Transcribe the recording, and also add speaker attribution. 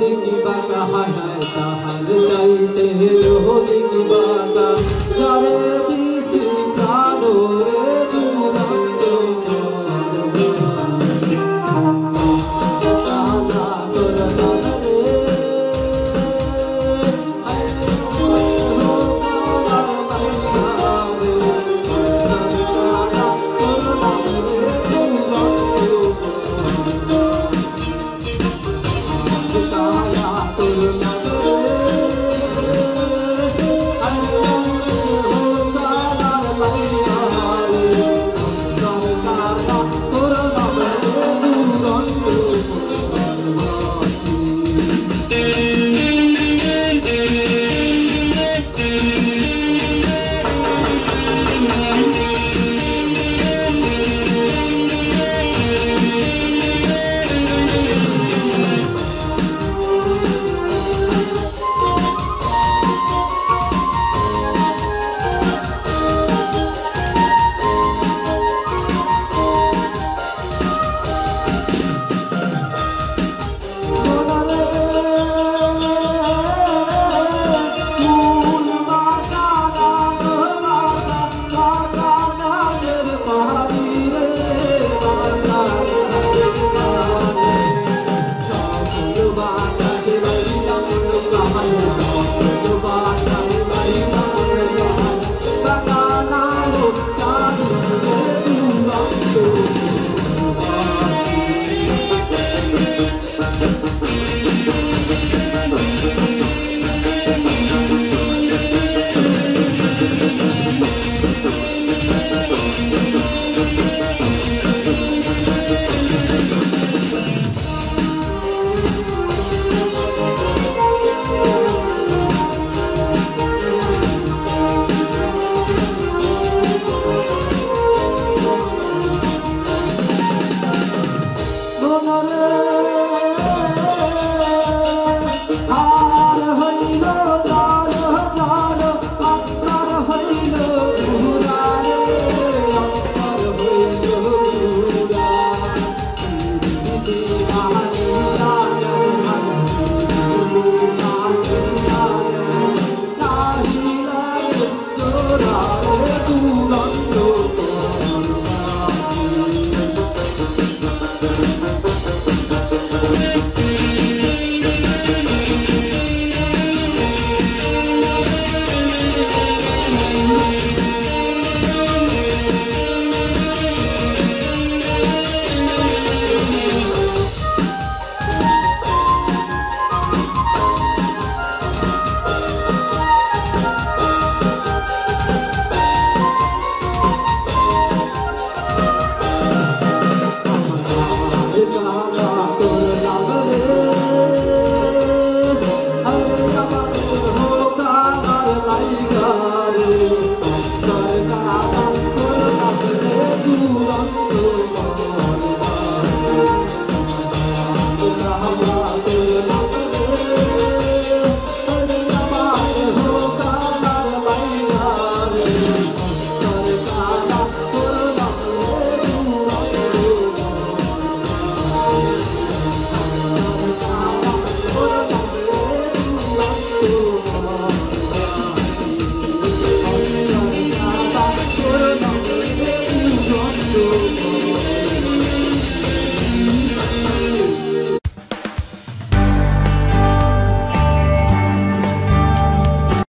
Speaker 1: দেখিবা কাহায় তা